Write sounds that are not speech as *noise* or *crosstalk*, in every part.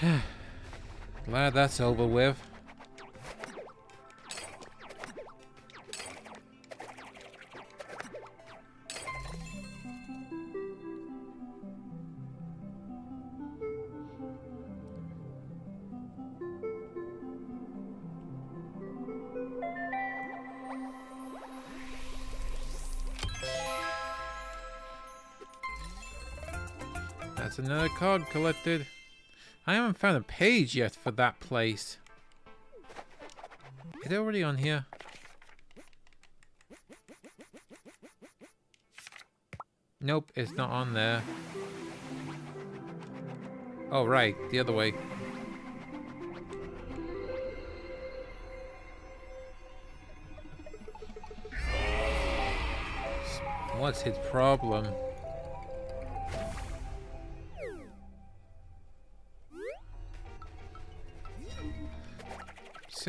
*sighs* Glad that's over with. That's another card collected. I haven't found a page yet for that place. Is it already on here? Nope, it's not on there. Oh, right, the other way. What's his problem?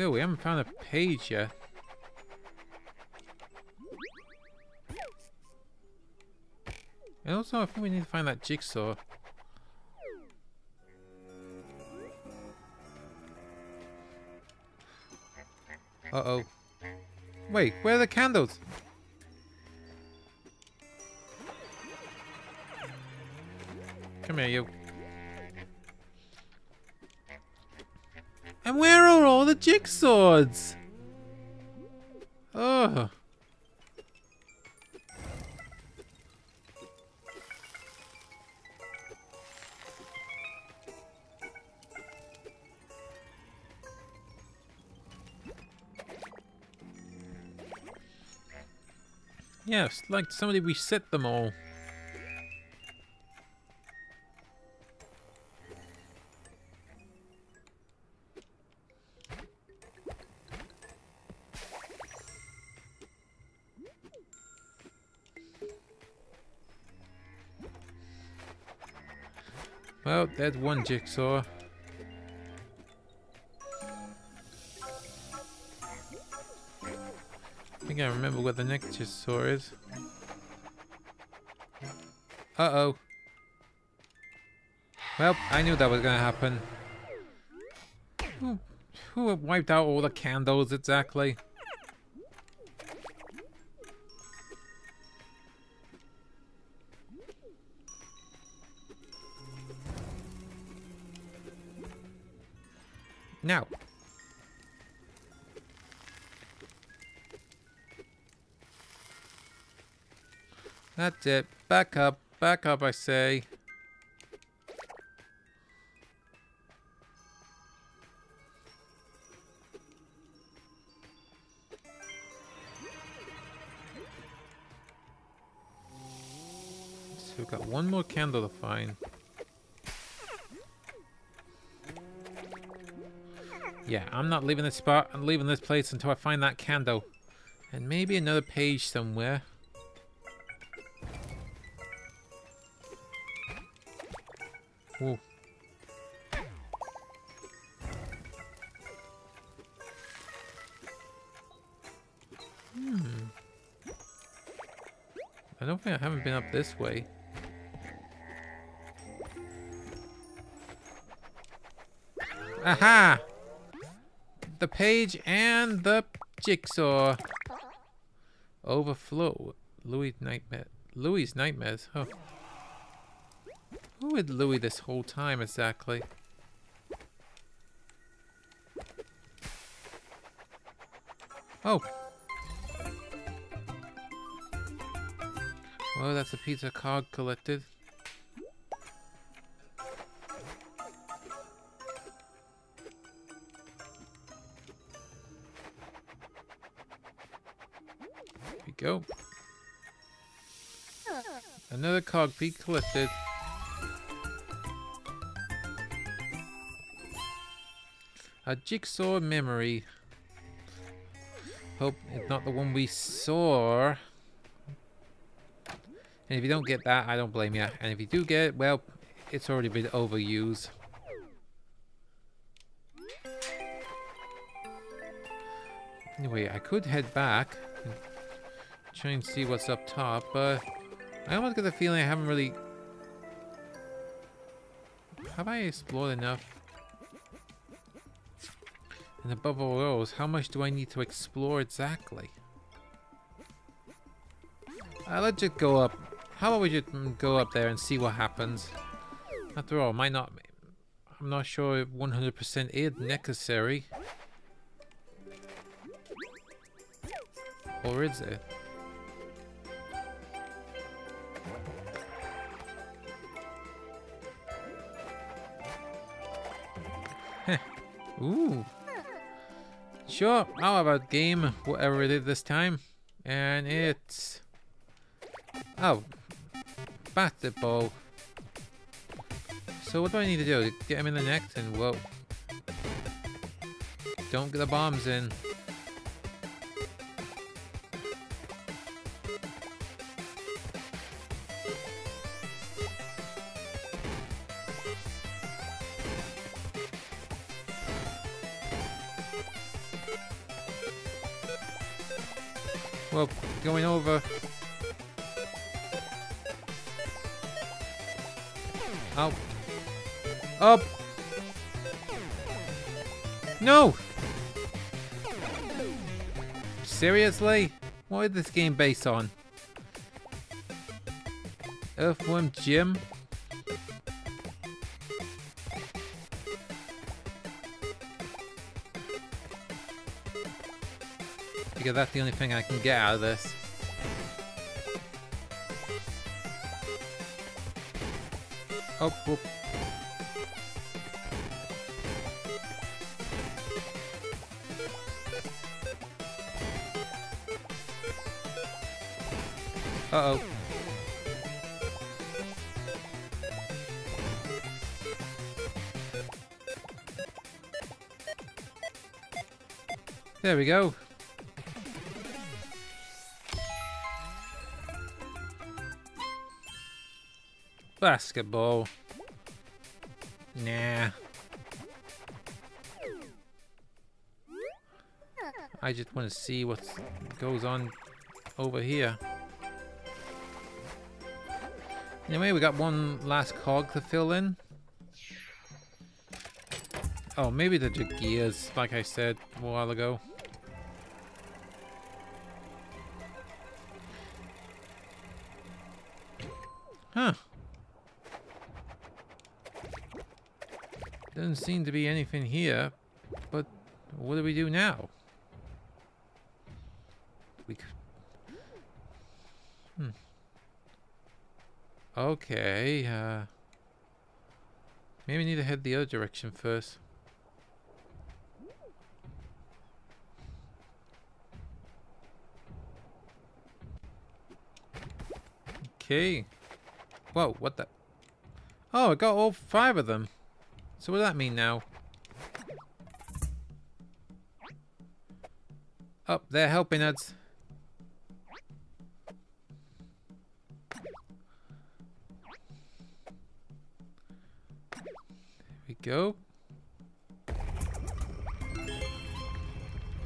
So, we haven't found a page yet. And also, I think we need to find that jigsaw. Uh-oh. Wait, where are the candles? Come here, you. The jigsaws? Oh. Yes, like somebody reset them all. There's one jigsaw. I think I remember where the next jigsaw is. Uh-oh. Well, I knew that was gonna happen. Who, who wiped out all the candles exactly? Now. That's it. Back up. Back up, I say. So we've got one more candle to find. Yeah, I'm not leaving this spot. I'm leaving this place until I find that candle. And maybe another page somewhere. Ooh. Hmm. I don't think I haven't been up this way. Aha! The page and the jigsaw. Overflow. Louis nightmare. Louis nightmares. Huh. Who with Louis this whole time exactly? Oh. Well, that's a piece of card collected. Cog piece collected. A jigsaw memory. Hope it's not the one we saw. And if you don't get that, I don't blame you. And if you do get it, well, it's already been overused. Anyway, I could head back and try and see what's up top, but I almost get the feeling I haven't really... Have I explored enough? And above all else, how much do I need to explore exactly? Uh, let's just go up. How about we just mm, go up there and see what happens? After all, might not. I'm not sure 100% is necessary. Or is it? Ooh. Sure, how about game, whatever it is this time. And it's... Oh. Basketball. So what do I need to do? Get him in the neck and whoa. Don't get the bombs in. Going over. Out. Up. No! Seriously? What is this game based on? Earthworm Jim? Because that's the only thing I can get out of this. Oh, whoop. Uh-oh. There we go. Basketball. Nah. I just want to see what goes on over here. Anyway, we got one last cog to fill in. Oh, maybe the gears, like I said a while ago. Huh. Doesn't seem to be anything here, but what do we do now? We Hmm. Okay, uh... Maybe we need to head the other direction first. Okay. Whoa, what the? Oh, I got all five of them. So what does that mean now? Oh, they're helping us. There we go.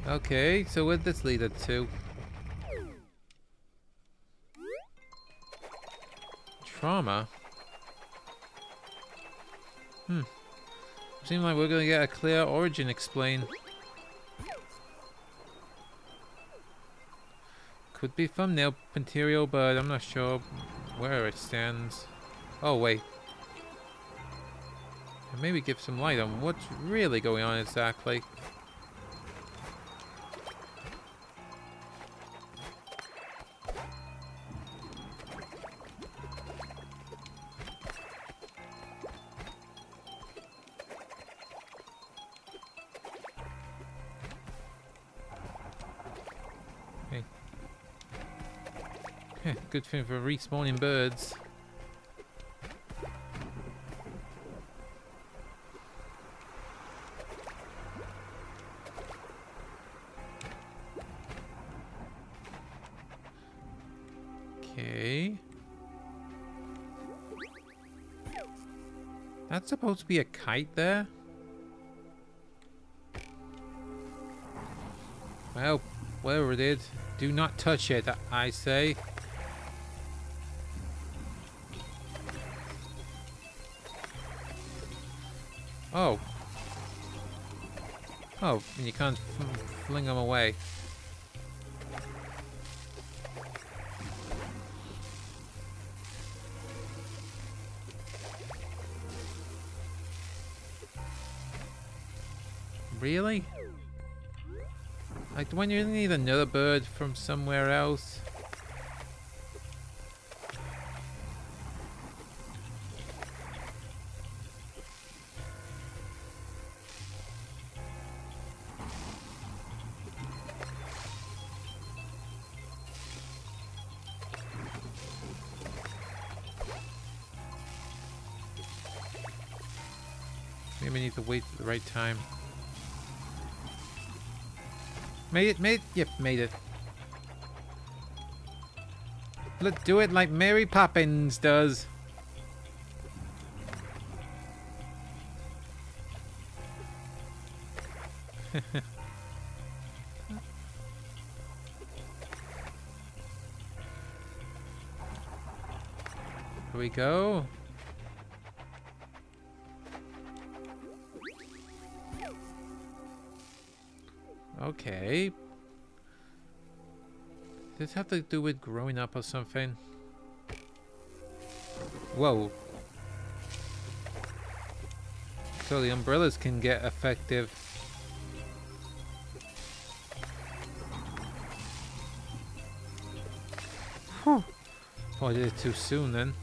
Okay, so where'd this lead us to? Trauma? Hmm. Seems like we're gonna get a clear origin explained. Could be thumbnail material, but I'm not sure where it stands. Oh, wait. Maybe give some light on what's really going on exactly. Good thing for respawning birds. Okay. That's supposed to be a kite there? Well, whatever it is, do not touch it, I say. Oh. Oh, and you can't fling them away. Really? Like, when you need another bird from somewhere else? Made it, made it, yep, made it. Let's do it like Mary Poppins does. *laughs* Here we go. Okay. Does this have to do with growing up or something? Whoa. So the umbrellas can get effective. Whew. Oh, I did it too soon then.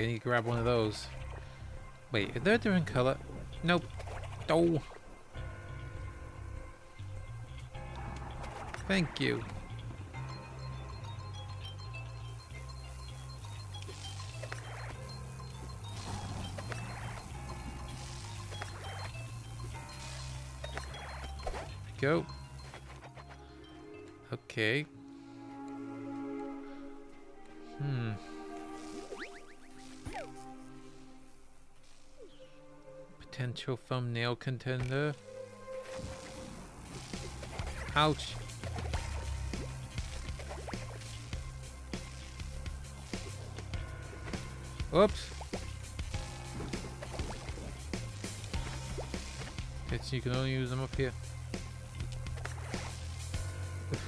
Need to grab one of those. Wait, are they a different color? Nope. Oh. Thank you. Go. Okay. Potential thumbnail contender. Ouch. Oops. Guess you can only use them up here.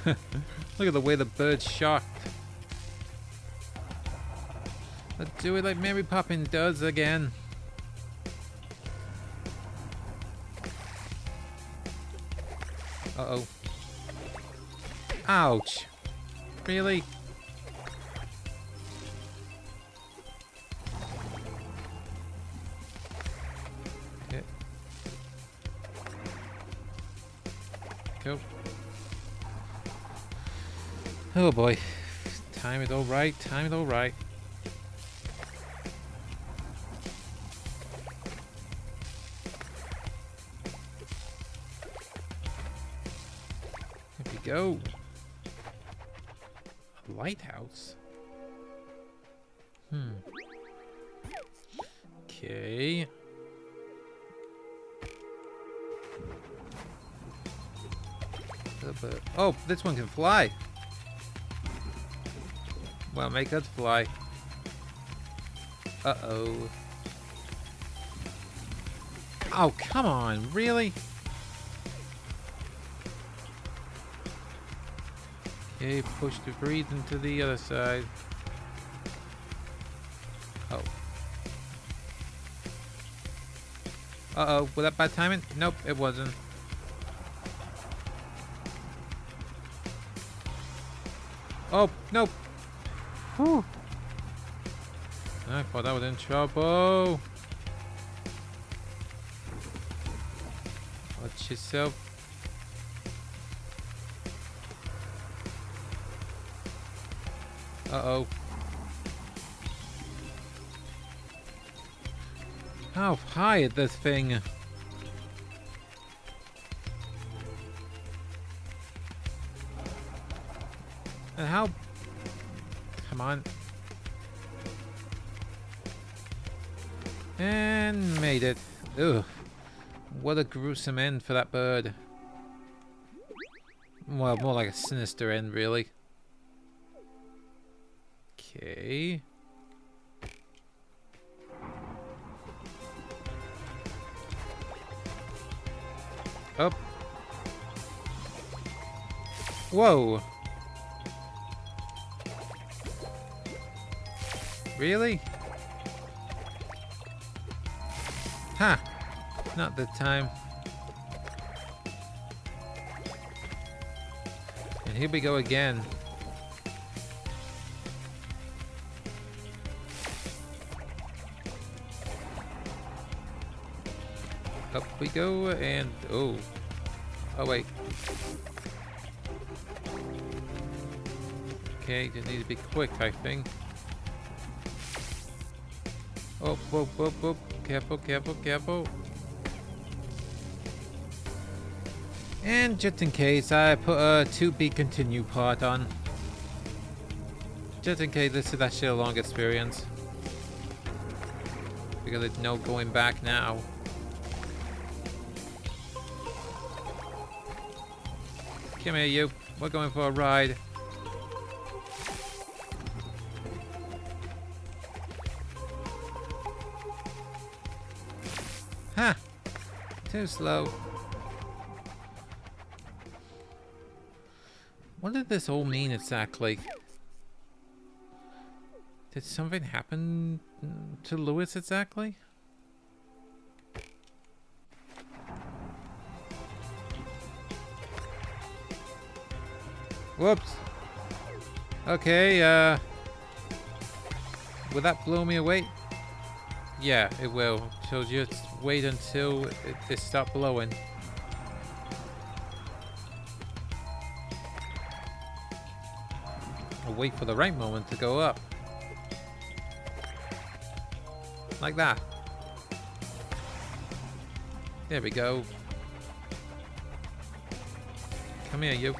*laughs* Look at the way the bird's shocked. Let's do it like Mary Poppins does again. Ouch. Really? Go. Oh boy. Time it all right, time it all lighthouse. Hmm. Okay. Oh, this one can fly. Well, make us fly. Uh-oh. Oh, come on, really? Okay, push the breathe into the other side. Oh. Uh-oh, was that bad timing? Nope, it wasn't. Oh, nope. Whew. I thought I was in trouble. Watch yourself. Uh-oh. How high is this thing? And how... Come on. And made it. Ugh. What a gruesome end for that bird. Well, more like a sinister end, really. Up. Oh. Whoa. Really? Ha! Huh. Not the time. And here we go again. We go and oh. Oh wait. Okay, just need to be quick, I think. Oh, whoa, whoa, whoa. Careful, careful, careful. And just in case, I put a to be continue part on. Just in case this is actually a long experience. Because there's no going back now. Come here, you. We're going for a ride. Ha! Too slow. What did this all mean exactly? Did something happen to Lewis exactly? Whoops. Okay, uh... Will that blow me away? Yeah, it will. So just wait until it, it stops blowing. I'll wait for the right moment to go up. Like that. There we go. Come here, you.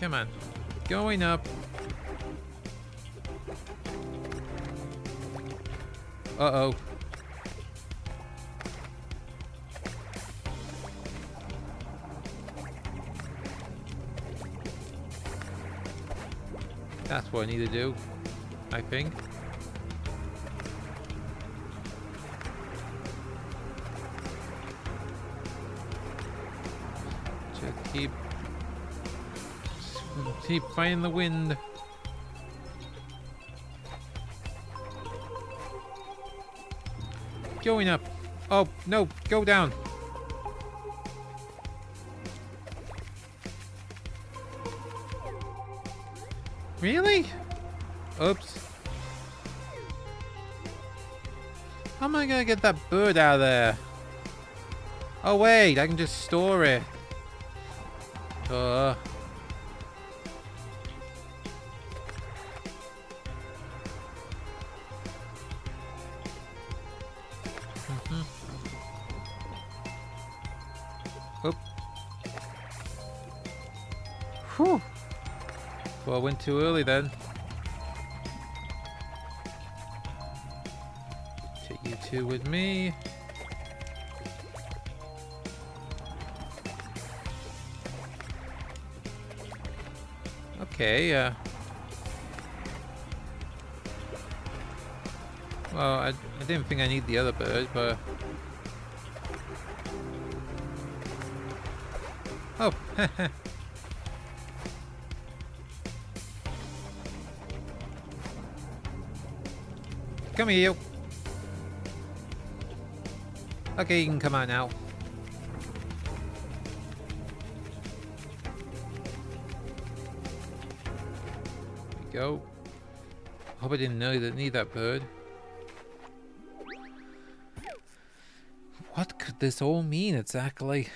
Come on. Going up. Uh-oh. That's what I need to do, I think. Keep fighting the wind. Going up. Oh, no, go down. Really? Oops. How am I gonna get that bird out of there? Oh wait, I can just store it. Uh. Well, I went too early then. Take you two with me. Okay, uh... Well, I, I didn't think I need the other bird, but... Oh, *laughs* Come here, you. Okay, you can come out now. There we go. Hope I didn't know that need that bird. What could this all mean exactly?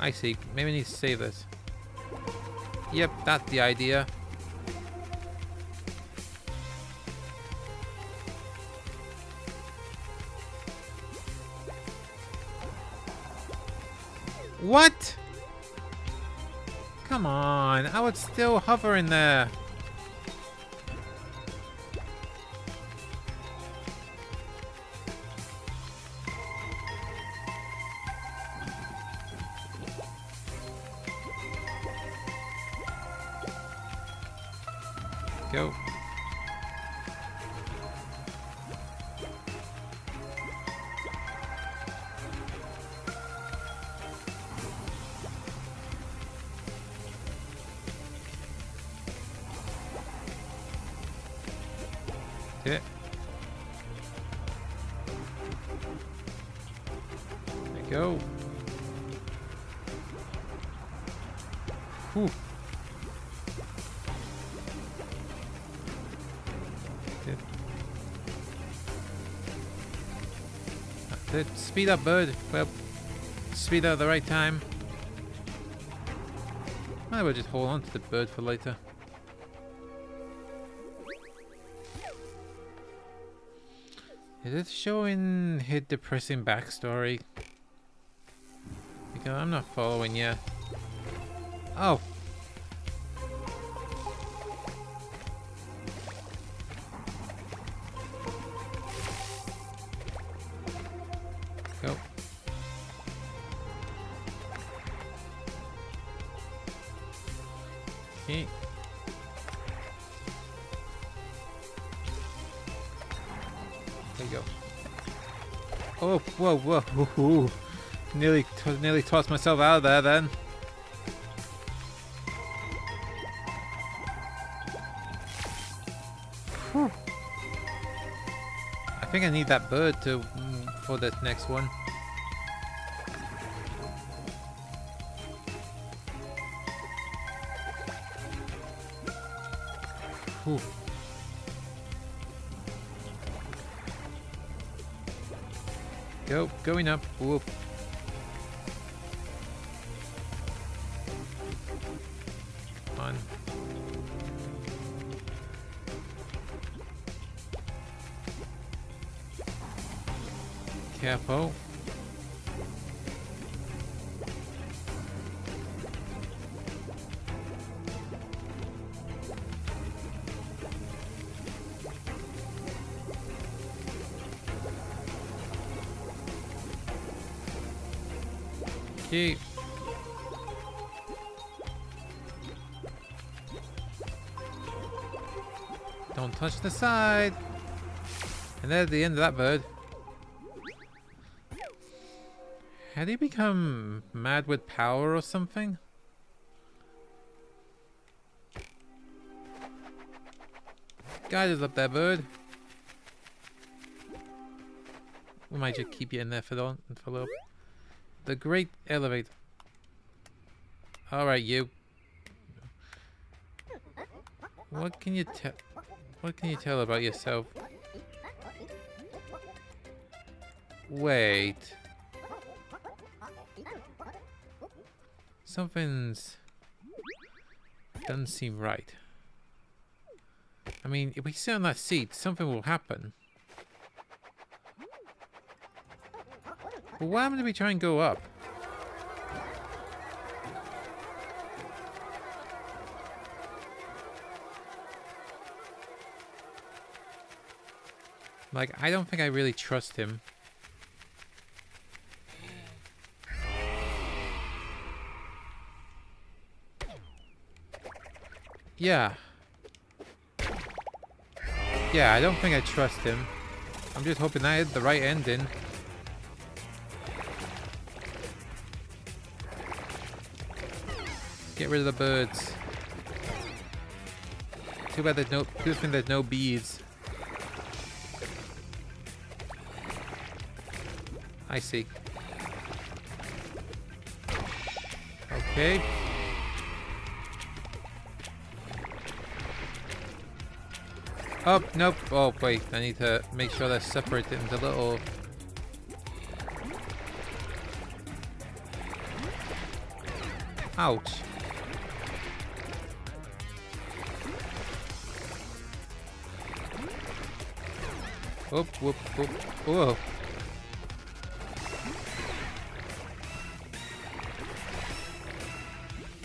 I see. Maybe I need to save this. Yep, that's the idea. What? Come on, I would still hover in there. Speed up, bird. Well, speed up at the right time. I will just hold on to the bird for later. Is it showing his depressing backstory? Because I'm not following you. Oh. Whoa, whoa. Nearly, nearly tossed myself out of there then. Whew. I think I need that bird to mm, for the next one. Whew. Go, going up. Whoop. Don't touch the side. And there's the end of that bird. Had he become mad with power or something? Guide us up there, bird. We might just keep you in there for, the, for a little. The great elevator. Alright, you. What can you tell? What can you tell about yourself? Wait. Something's doesn't seem right. I mean, if we sit on that seat, something will happen. But happened if we try and go up? Like, I don't think I really trust him. Yeah. Yeah, I don't think I trust him. I'm just hoping I had the right ending. Get rid of the birds. Too bad there's no good thing there's no bees. I see. Okay. Oh, nope. Oh, wait. I need to make sure they're separated into little... Ouch. Whoop, whoop, whoop. Whoa.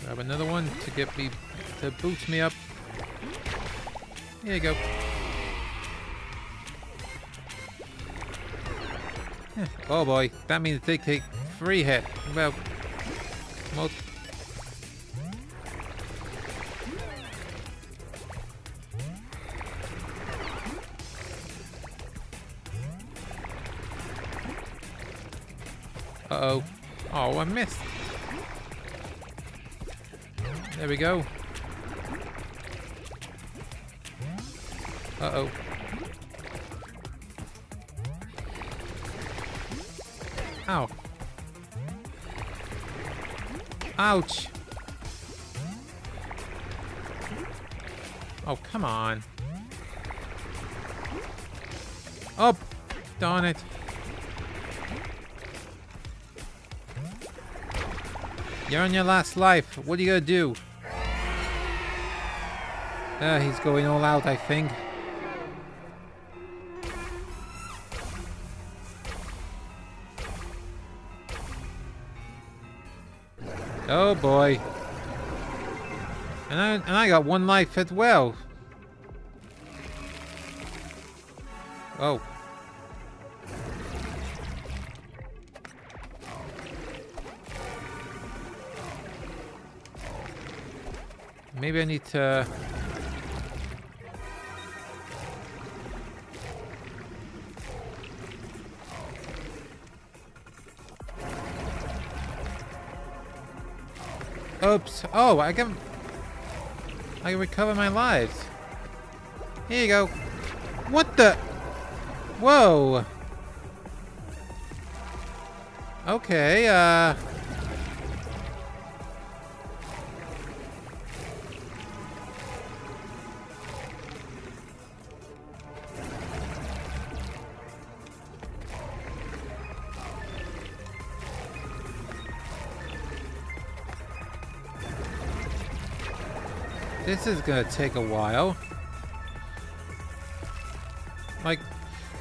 Grab another one to get me to boost me up. Here you go. Eh, oh boy, that means they take three hit. Well, most There we go. Uh-oh. Ow. Ouch. Oh, come on. Oh, darn it. You're on your last life. What are you gonna do? Uh, he's going all out, I think. Oh boy. And I, and I got one life as well. Oh. Maybe I need to... Oops. Oh, I can... I can recover my lives. Here you go. What the... Whoa. Okay, uh... This is gonna take a while. Like,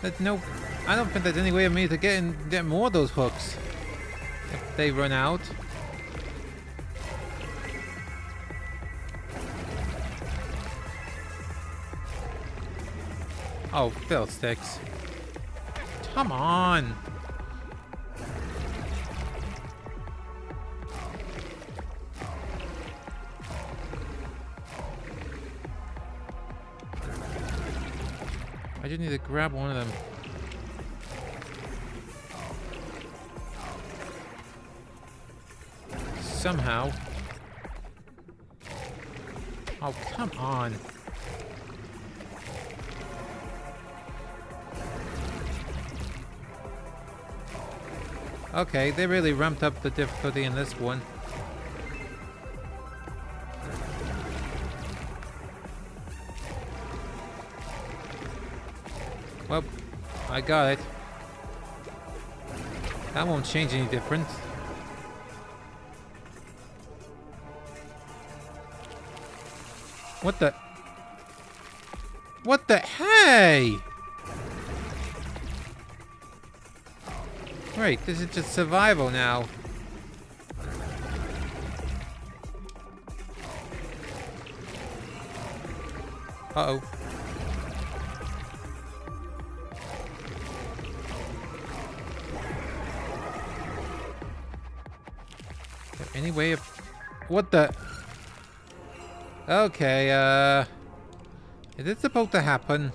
there's no... I don't think there's any way of me to get, in, get more of those hooks. If they run out. Oh, fiddlesticks. Come on! Just need to grab one of them. Somehow. Oh, come on. Okay, they really ramped up the difficulty in this one. I got it. That won't change any difference. What the? What the? Hey! Right, this is just survival now. Uh-oh. Any way of... What the... Okay, uh... Is this supposed to happen?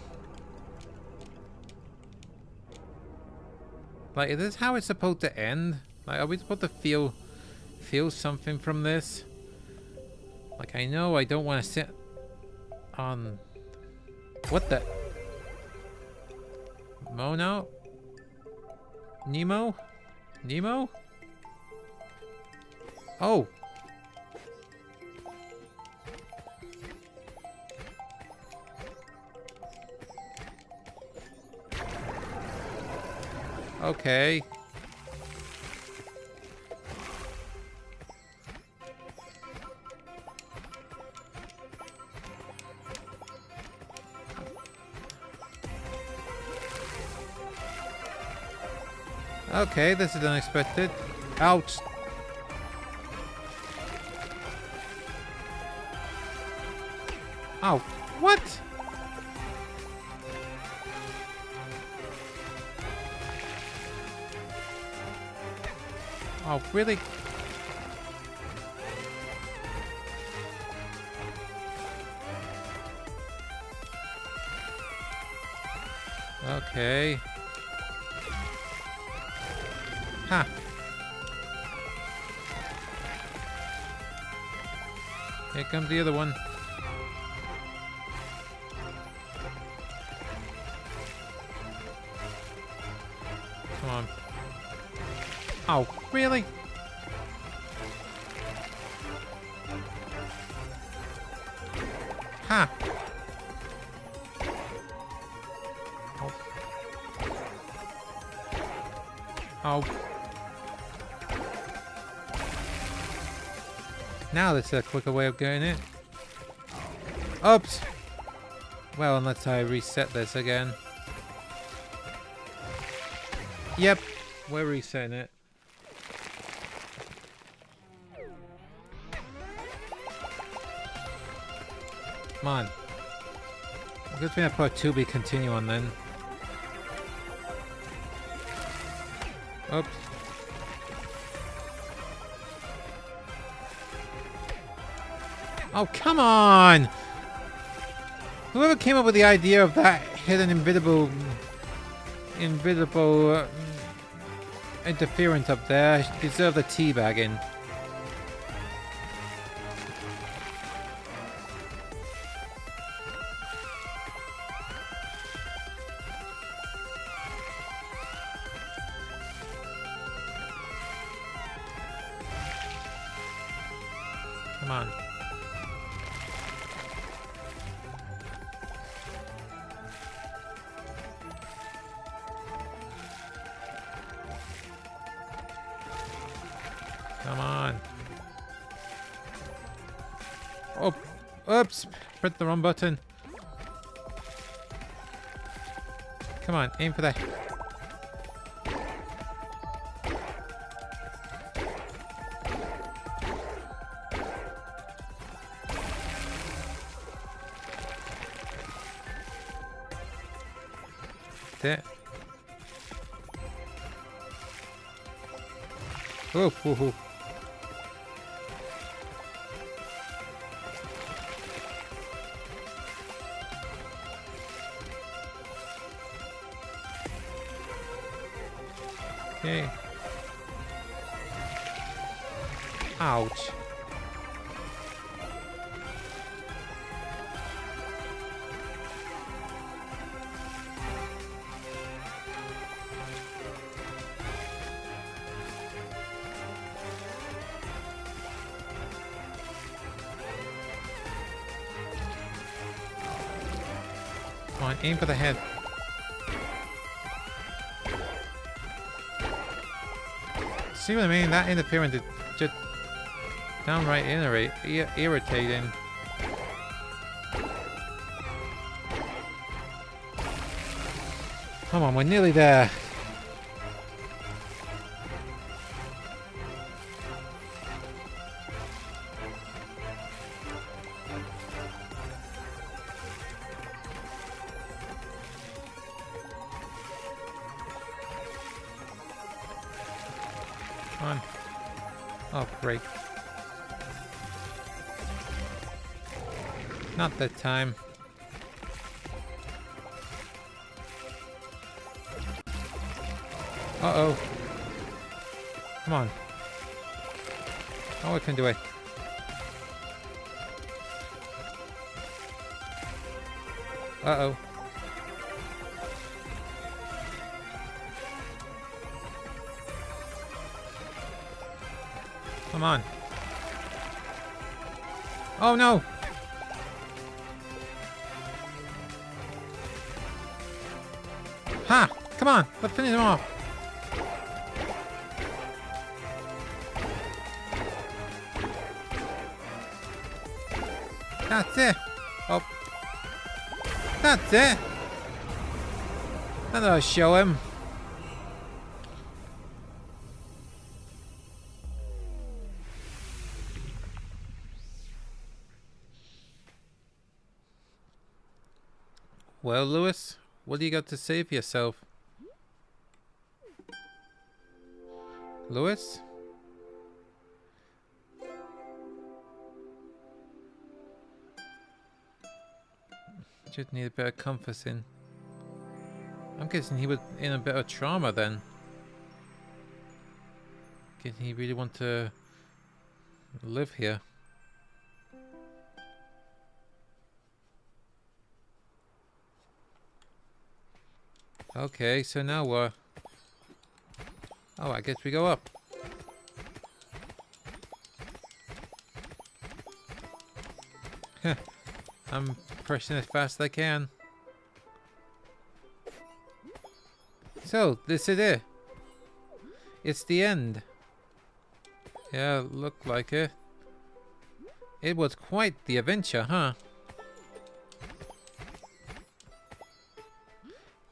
Like, is this how it's supposed to end? Like, are we supposed to feel... Feel something from this? Like, I know I don't want to sit... On... What the... Mono? Nemo? Nemo? Oh. Okay. Okay, this is unexpected. Ouch. Oh, what? Oh, really? Okay. Ha. Here comes the other one. Oh, really? Ha! Oh. Oh. Now there's a quicker way of getting it. Oops! Well, unless I reset this again. Yep, we're resetting it. Come on. I guess we have put to be continue on then. Oops. Oh, come on! Whoever came up with the idea of that hidden invisible... Invisible... Uh, interference up there deserve the teabagging. Press the wrong button. Come on, aim for that. It. Oh, oh, oh. For the head. See what I mean? That interference is just downright ir irritating. Come on, we're nearly there. Come on. Oh, great. Not that time. Uh-oh. Come on. Oh, I can do it. Uh-oh. Come on. Oh no! Ha! Come on! Let's finish him off! That's it! Oh. That's it! That'll show him. Well, Lewis, what do you got to say for yourself? Lewis? Just need a bit of comforting. I'm guessing he was in a bit of trauma then. Did he really want to live here? Okay, so now what? Oh, I guess we go up. I'm pressing as fast as I can. So, this is it. It's the end. Yeah, looked like it. It was quite the adventure, huh?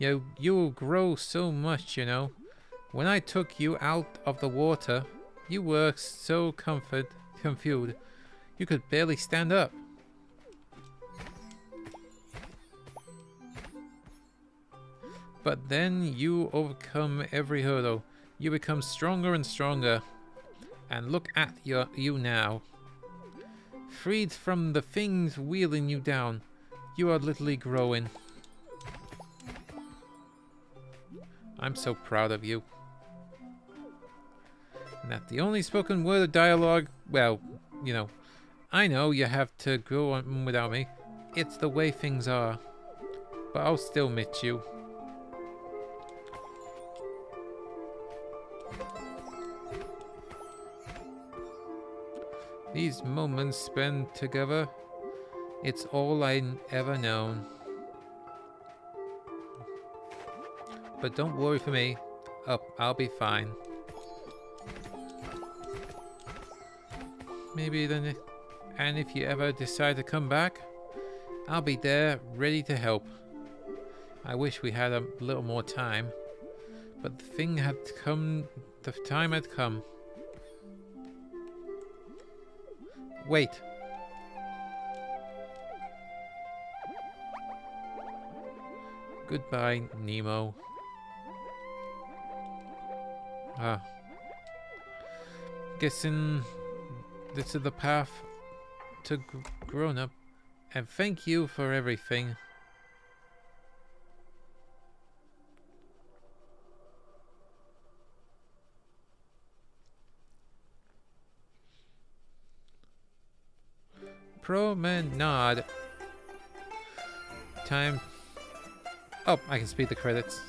You, you'll grow so much, you know. When I took you out of the water, you were so comfort, confused. You could barely stand up. But then you overcome every hurdle. You become stronger and stronger. And look at your, you now. Freed from the things wheeling you down, you are literally growing. I'm so proud of you. That the only spoken word of dialogue, well, you know, I know you have to go on without me. It's the way things are. But I'll still miss you. These moments spent together, it's all I've ever known. But don't worry for me. Oh, I'll be fine. Maybe then, and if you ever decide to come back, I'll be there, ready to help. I wish we had a little more time, but the thing had come, the time had come. Wait. Goodbye, Nemo. Ah. Guessing this is the path to grown up. And thank you for everything. Promenade. Time. Oh, I can speed the credits.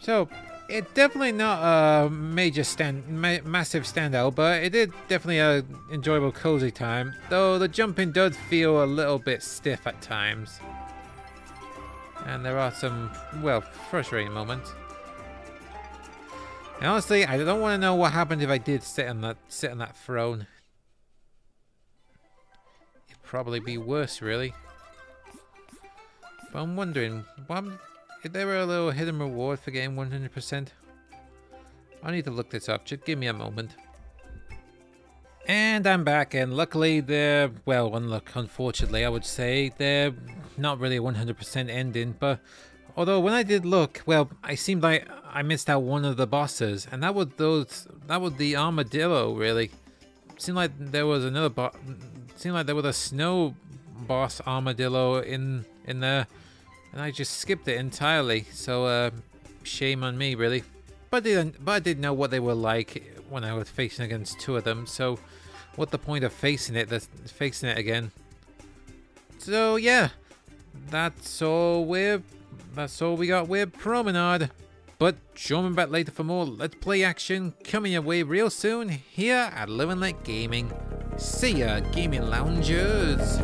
So, it definitely not a major stand, ma massive standout, but it did definitely a enjoyable, cozy time. Though the jumping does feel a little bit stiff at times, and there are some well frustrating moments. And honestly, I don't want to know what happened if I did sit on that sit on that throne It'd probably be worse, really. But I'm wondering, what, is there a little hidden reward for getting 100%? I need to look this up, just give me a moment. And I'm back, and luckily they're, well, unlock, unfortunately, I would say, they're not really a 100% ending, but although when I did look, well, I seemed like I missed out one of the bosses, and that was those, that was the armadillo, really. seemed like there was another boss, seemed like there was a snow boss armadillo in in there, and I just skipped it entirely. So uh, shame on me, really. But I didn't. But I didn't know what they were like when I was facing against two of them. So what the point of facing it? That's facing it again. So yeah, that's all we're. That's all we got with Promenade. But join me back later for more Let's Play action coming your way real soon here at Live & Let Gaming. See ya, gaming loungers!